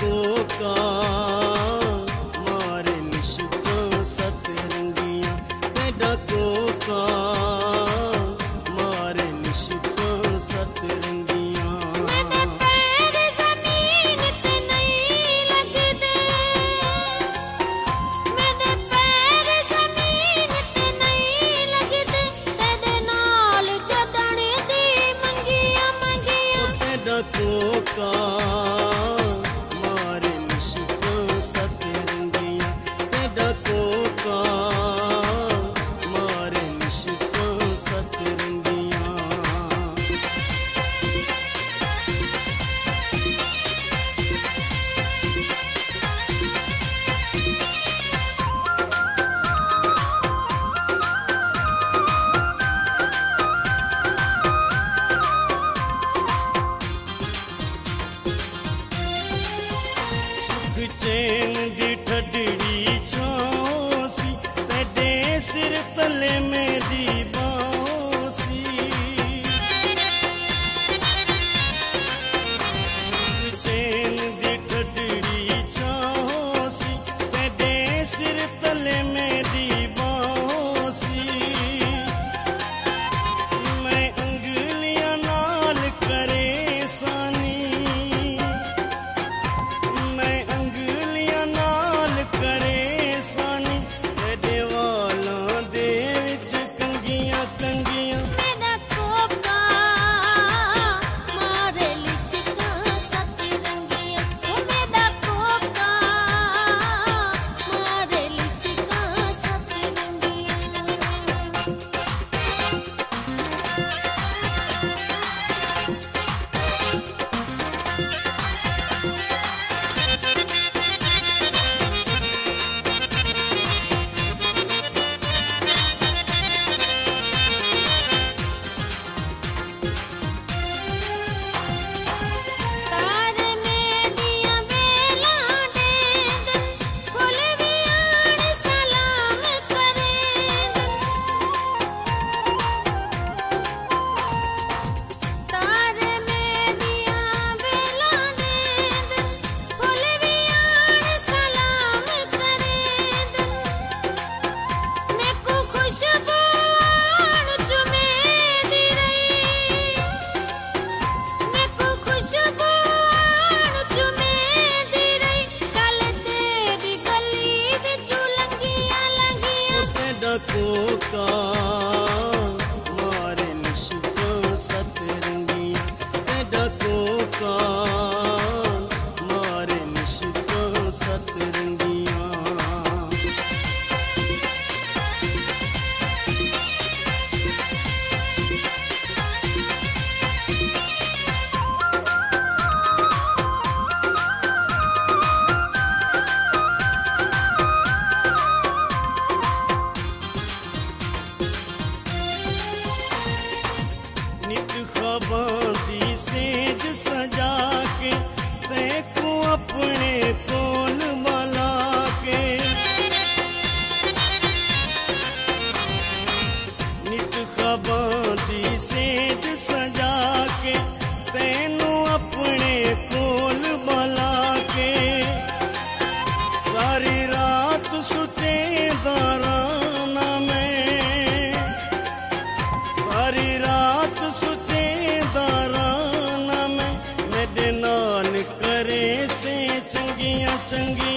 ਕੋਕਾ चंगी